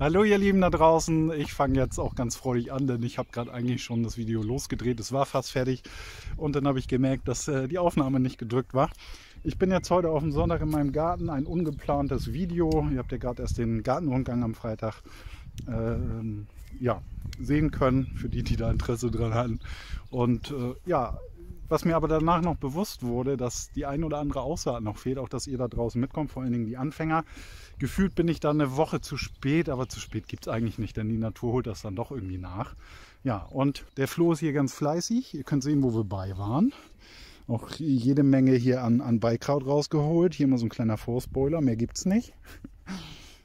Hallo ihr Lieben da draußen, ich fange jetzt auch ganz freudig an, denn ich habe gerade eigentlich schon das Video losgedreht, es war fast fertig. Und dann habe ich gemerkt, dass äh, die Aufnahme nicht gedrückt war. Ich bin jetzt heute auf dem Sonntag in meinem Garten, ein ungeplantes Video, ihr habt ja gerade erst den Gartenrundgang am Freitag äh, ja, sehen können, für die, die da Interesse dran hatten. Und äh, ja, was mir aber danach noch bewusst wurde, dass die ein oder andere Aussaat noch fehlt, auch dass ihr da draußen mitkommt, vor allen Dingen die Anfänger. Gefühlt bin ich da eine Woche zu spät, aber zu spät gibt es eigentlich nicht, denn die Natur holt das dann doch irgendwie nach. Ja, und der Floh ist hier ganz fleißig. Ihr könnt sehen, wo wir bei waren. Auch jede Menge hier an, an Beikraut rausgeholt. Hier mal so ein kleiner Vorspoiler, mehr gibt es nicht.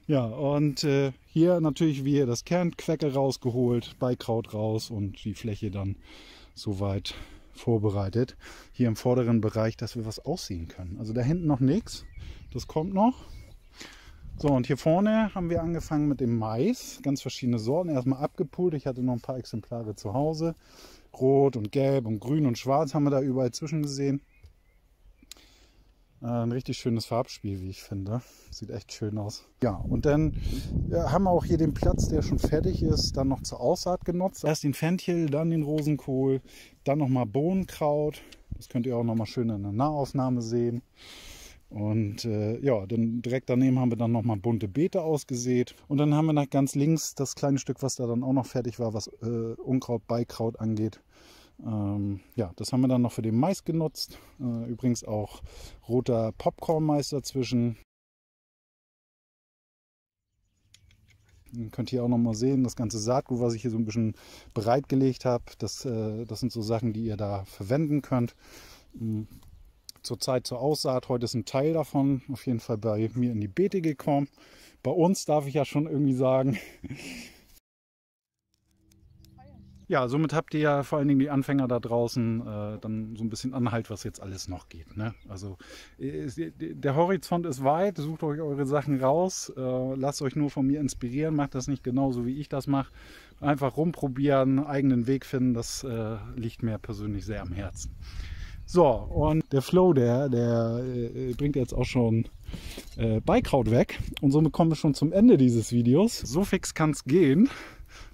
Ja, und äh, hier natürlich, wie ihr das kennt, Quecke rausgeholt, Beikraut raus und die Fläche dann soweit vorbereitet. Hier im vorderen Bereich, dass wir was aussehen können. Also da hinten noch nichts. Das kommt noch. So, und hier vorne haben wir angefangen mit dem Mais. Ganz verschiedene Sorten. Erstmal abgepult. Ich hatte noch ein paar Exemplare zu Hause. Rot und Gelb und Grün und Schwarz haben wir da überall zwischen gesehen. Äh, ein richtig schönes Farbspiel, wie ich finde. Sieht echt schön aus. Ja, und dann haben wir auch hier den Platz, der schon fertig ist, dann noch zur Aussaat genutzt. Erst den Fenchel, dann den Rosenkohl, dann nochmal Bohnenkraut. Das könnt ihr auch nochmal schön in der Nahaufnahme sehen. Und äh, ja, dann direkt daneben haben wir dann nochmal bunte Beete ausgesät. Und dann haben wir nach ganz links das kleine Stück, was da dann auch noch fertig war, was äh, Unkraut, Beikraut angeht. Ähm, ja, das haben wir dann noch für den Mais genutzt. Äh, übrigens auch roter Popcorn-Mais dazwischen. Ihr könnt hier auch noch mal sehen, das ganze Saatgut, was ich hier so ein bisschen bereitgelegt habe. Das, äh, das sind so Sachen, die ihr da verwenden könnt. Mhm. Zurzeit zur Aussaat. Heute ist ein Teil davon auf jeden Fall bei mir in die Beete gekommen. Bei uns darf ich ja schon irgendwie sagen, Ja, somit habt ihr ja vor allen Dingen die Anfänger da draußen äh, dann so ein bisschen Anhalt, was jetzt alles noch geht. Ne? Also äh, der Horizont ist weit, sucht euch eure Sachen raus, äh, lasst euch nur von mir inspirieren, macht das nicht genauso wie ich das mache. Einfach rumprobieren, eigenen Weg finden, das äh, liegt mir persönlich sehr am Herzen. So, und der Flow, der, der äh, bringt jetzt auch schon äh, Beikraut weg. Und somit kommen wir schon zum Ende dieses Videos. So fix kann es gehen.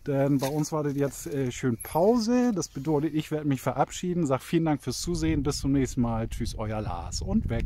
Denn bei uns wartet jetzt äh, schön Pause. Das bedeutet, ich werde mich verabschieden. Sag vielen Dank fürs Zusehen. Bis zum nächsten Mal. Tschüss, euer Lars und weg.